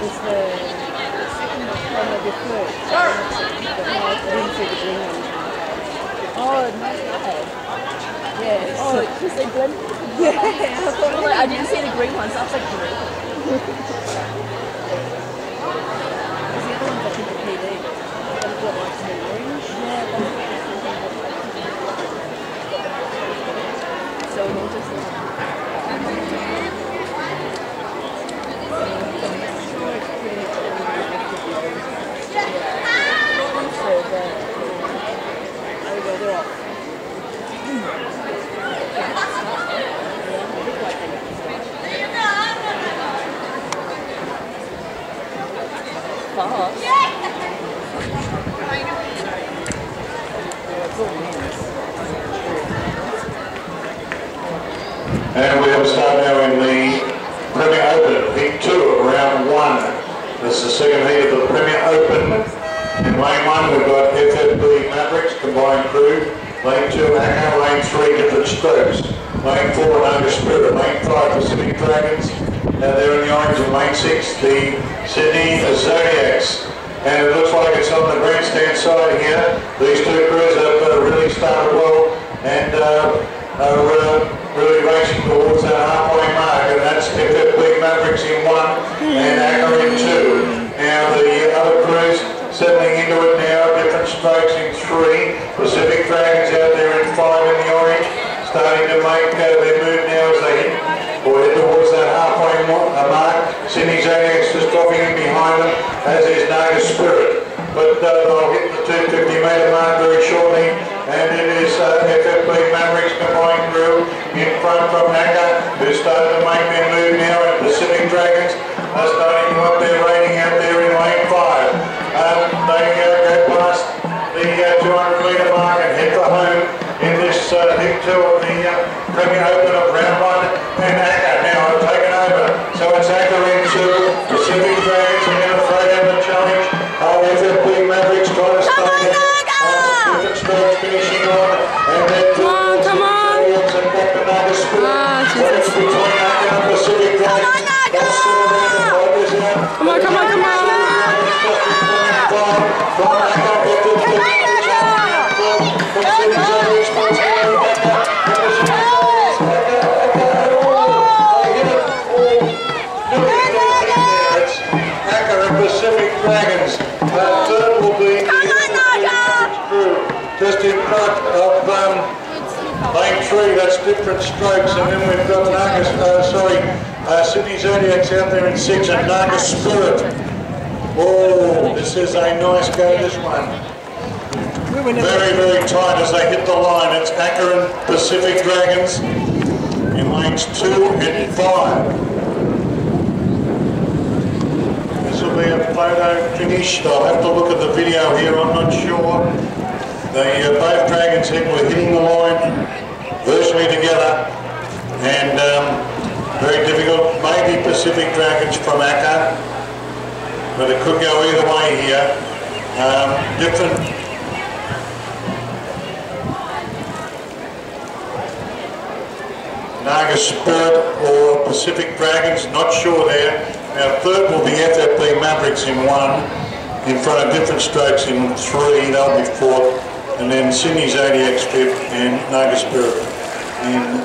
It's the one of the third. Oh, nice God. Yes. Oh, you said green? Yeah. I, thought, I didn't see the green one, so I was like, green. And we have started now in the Premier Open, Heat 2 of round 1. This is the second heat of the Premier Open. In lane 1 we've got FFB Mavericks, combined crew. Lane 2 Acker, lane 3 different strokes. Lane 4 Naga Spirit, lane 5 Pacific Dragons. Now they're in the orange in lane 6, the Sydney Zodiacs. And it looks like it's on the grandstand side here. These two crews have uh, really started well and uh, are uh, really racing towards that halfway mark, and that's FFB Mavericks in one and Acker in two. Now the other crews settling into it now, different strokes in three. Pacific Dragons out there in five in the orange, starting to make uh, their move now as they hit or head towards that halfway uh, mark. Sydney Zodiacs dropping in behind him as is Naga Spirit. But uh, they'll hit the 250 metre mark very shortly, and it is uh, FFB Mavericks combined crew in front from Naga, who's starting to make their move now, and Pacific Dragons are starting to up their rating out there in lane five. Um, they uh, go past the uh, 200 metre mark and head for home in this uh, heat two of the uh, Premier Open of settle down and fight this out. Come on, come on, come on. Pacific Dragons. Uh, third will be the crew, just in front of lane three. That's different strokes, and then we've got Naga. Uh, sorry, uh, Sydney Zodiacs out there in six, and Naga Spirit. Oh, this is a nice go. This one. Very, very tight as they hit the line. It's Acker Pacific Dragons in lanes two and five. This will be a photo finish. I'll have to look at the video here, I'm not sure. The, uh, both dragons hit were hitting the line virtually together and um, very difficult. Maybe Pacific Dragons from Acker, but it could go either way here. Um, different Naga Spirit or Pacific Dragons, not sure there. Now third will be FFB Mavericks in one, in front of different strokes in three, they'll be fourth, and then Sydney Zodiacs fifth and Naga Spirit in